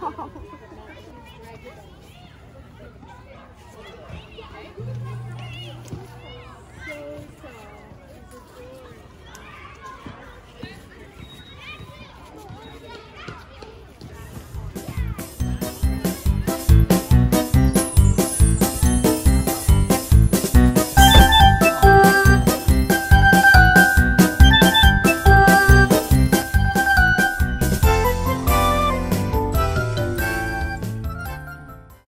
好好好。